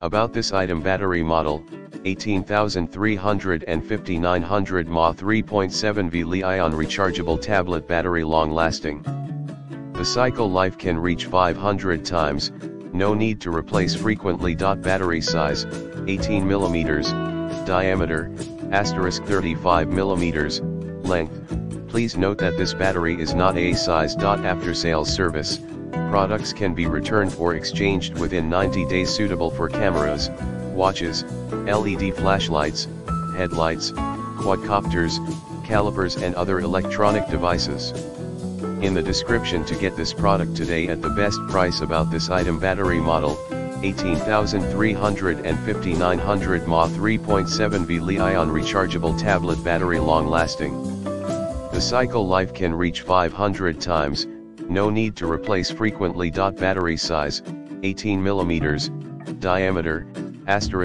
About this item battery model, 18350-900 mAh 3.7V Li-ion rechargeable flat top battery long lasting. The cycle life can reach 500 times, no need to replace frequently. Battery size, 18 mm, diameter, asterisk 35 mm, length. Please note that this battery is not a size. After sales service, products can be returned or exchanged within 90 days suitable for cameras, watches, LED flashlights, headlights, quadcopters, calipers and other electronic devices. In the description to get this product today at the best price about this item battery model, 18350 900 mAh 3.7V Li-ion rechargeable flat top battery long lasting. The cycle life can reach 500 times, no need to replace frequently. Battery size, 18 mm, diameter, asterisk